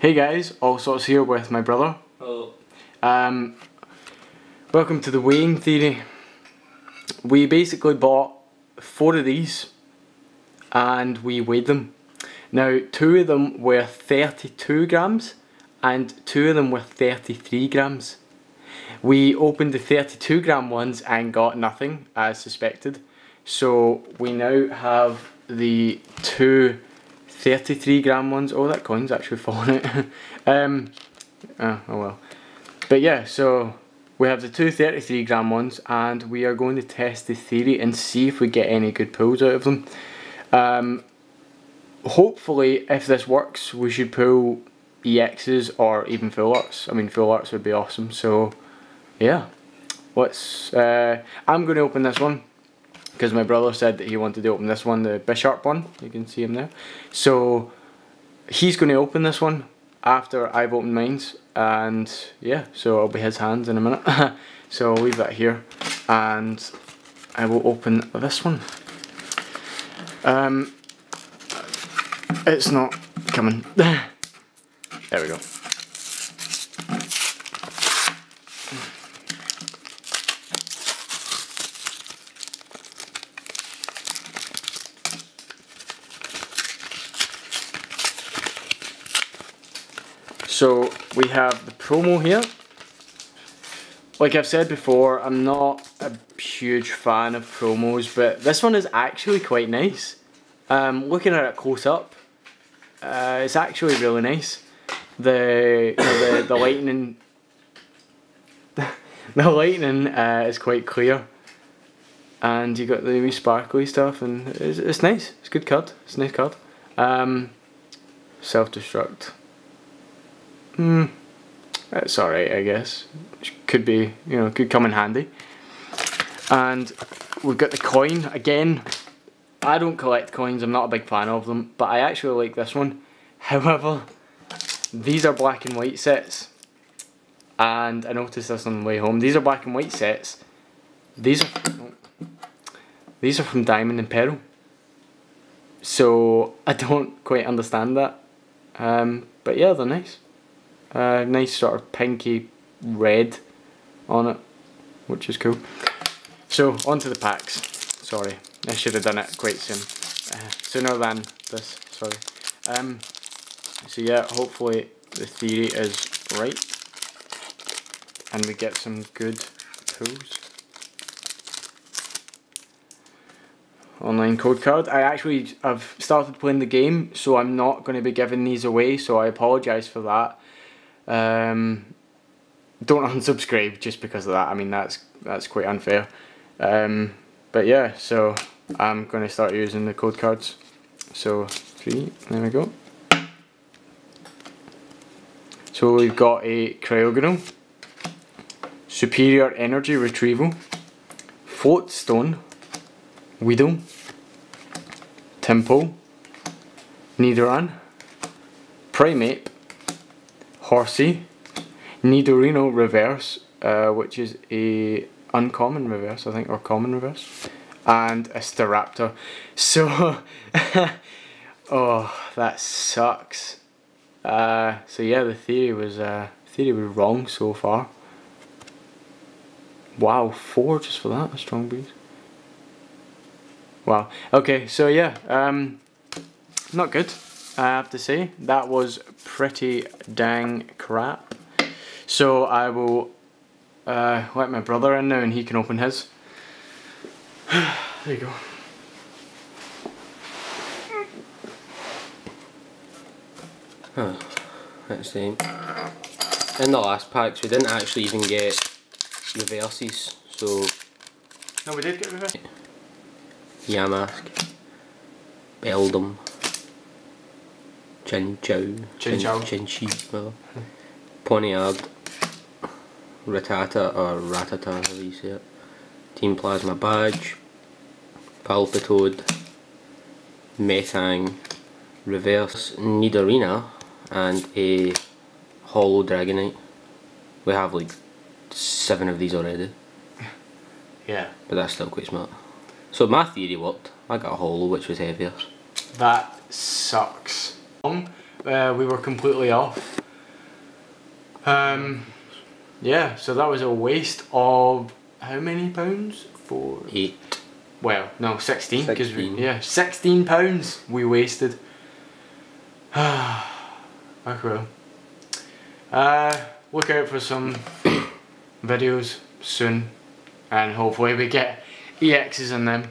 Hey guys, Allsorts here with my brother. Hello. Um, welcome to the weighing theory. We basically bought four of these and we weighed them. Now, two of them were 32 grams and two of them were 33 grams. We opened the 32 gram ones and got nothing as suspected. So we now have the two 33 gram ones. Oh, that coin's actually falling out. um, oh, oh well. But yeah, so we have the two 33 gram ones and we are going to test the theory and see if we get any good pulls out of them. Um, hopefully, if this works, we should pull EXs or even full arts. I mean, full arts would be awesome. So, yeah. Let's. Uh, I'm going to open this one because my brother said that he wanted to open this one, the Bisharp one. You can see him there. So he's going to open this one after I've opened mine, and yeah, so it'll be his hands in a minute. so I'll leave that here, and I will open this one. Um, it's not coming. there we go. So we have the promo here. Like I've said before, I'm not a huge fan of promos, but this one is actually quite nice. Um, looking at it close up, uh, it's actually really nice. The you know, the the lightning, the lightning uh, is quite clear, and you got the wee sparkly stuff, and it's, it's nice. It's a good card. It's a nice card. Um, Self destruct. Hmm, that's alright I guess. Could be, you know, could come in handy. And we've got the coin again. I don't collect coins, I'm not a big fan of them, but I actually like this one. However, these are black and white sets. And I noticed this on the way home. These are black and white sets. These are these are from Diamond and Pearl. So I don't quite understand that. Um, but yeah, they're nice. Uh, nice sort of pinky red on it, which is cool. So, onto the packs. Sorry, I should have done it quite soon. Uh, sooner than this, sorry. Um, so yeah, hopefully the theory is right. And we get some good pulls. online code card. I actually have started playing the game, so I'm not going to be giving these away, so I apologise for that. Um, don't unsubscribe just because of that. I mean, that's that's quite unfair. Um, but yeah, so I'm going to start using the code cards. So three, there we go. So we've got a Cryogonal, Superior Energy Retrieval, Float Stone, Weedle, Tympole, Nidoran, Primeape, Horsea, Nidorino Reverse, uh, which is a uncommon reverse, I think, or common reverse, and a Staraptor. So, oh, that sucks. Uh, so yeah, the theory was uh, theory was wrong so far. Wow, four just for that, a strong breeze. Wow. Okay, so yeah, um, not good. I have to say that was pretty dang crap. So I will uh, let my brother in now, and he can open his. there you go. Huh. Let's see. In the last packs, we didn't actually even get reverses, so. No, we did get reverse. Yamask, Beldum, Chinchou, Chinchou. Chinchi, well, Pawniard, Rattata uh, or Ratata, however you say it, Team Plasma Badge, Palpitoad, Metang, Reverse Nidorina, and a Holo Dragonite. We have like seven of these already, Yeah. but that's still quite smart. So my theory worked. I got a Holo which was heavier. That sucks. Uh, we were completely off. Um, yeah, so that was a waste of how many pounds? Four. Eight. Well, no, sixteen. 'cause we, 16. yeah, sixteen pounds we wasted. Ah, well. Uh, look out for some videos soon, and hopefully we get EXs in them.